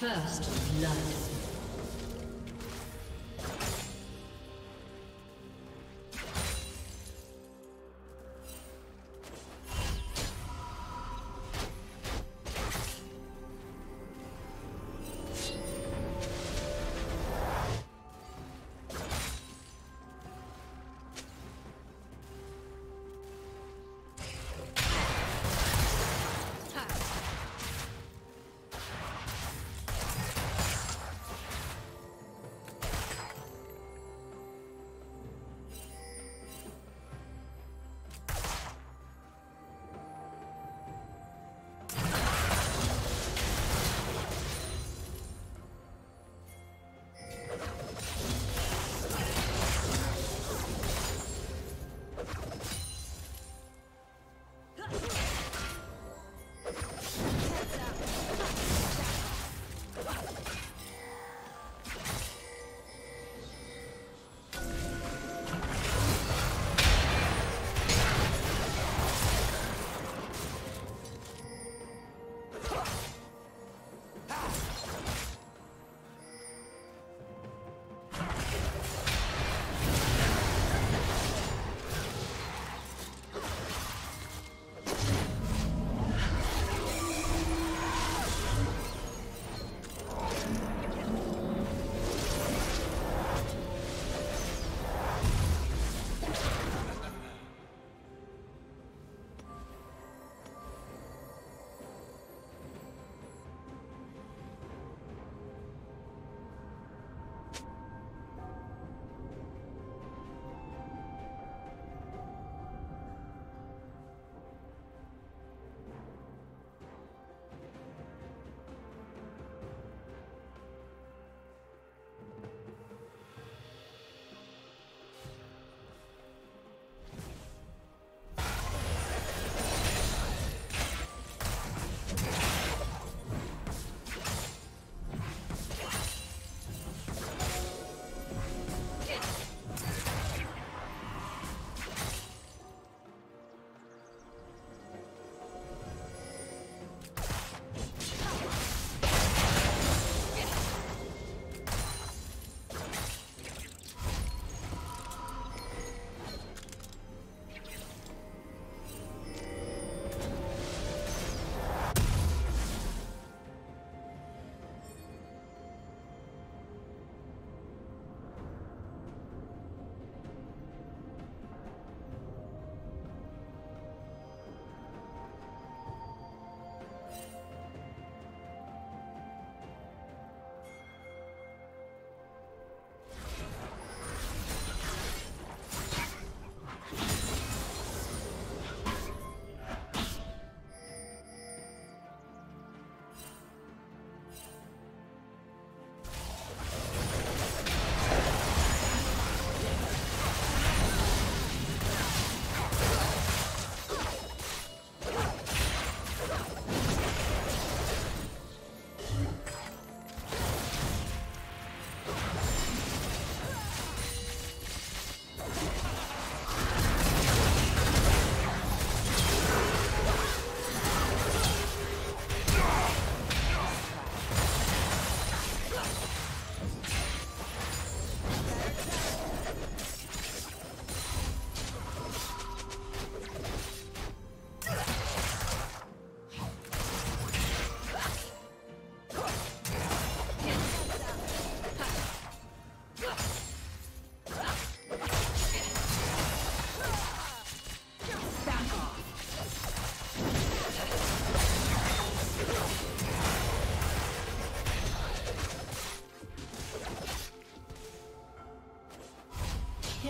First blood.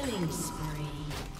Killing spree.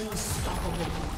Unstoppable.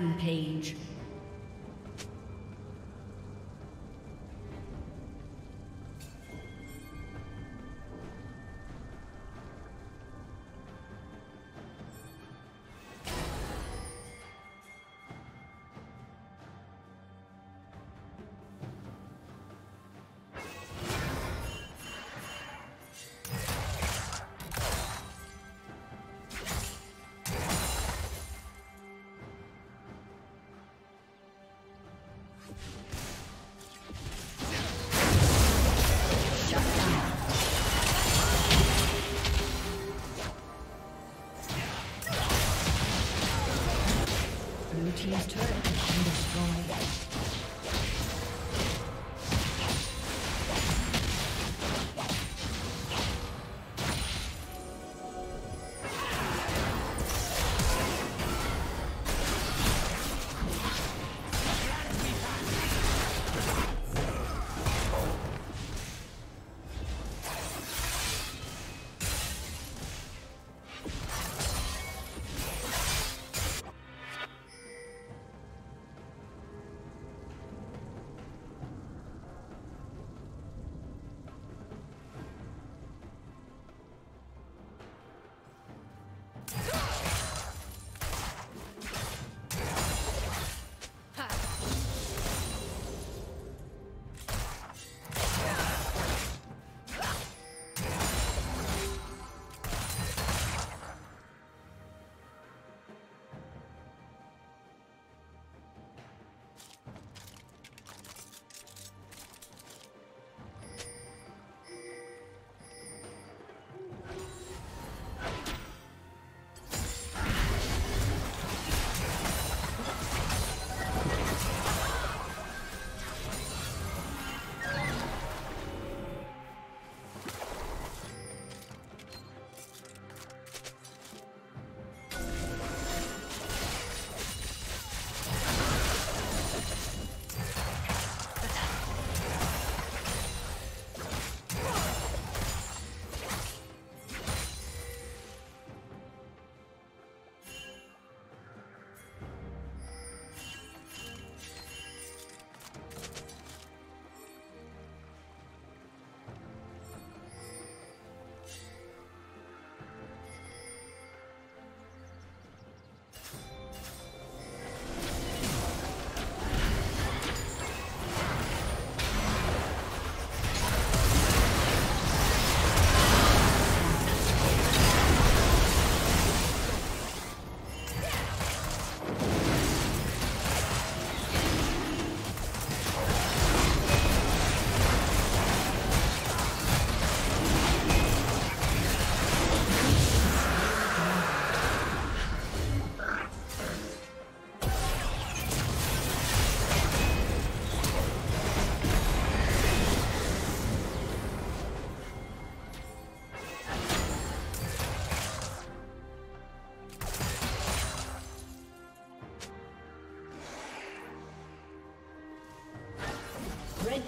Rampage.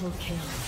Triple kill.